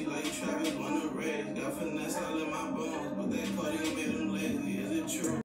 She like Travis, on the red. Got finesse all in my